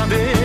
una vez.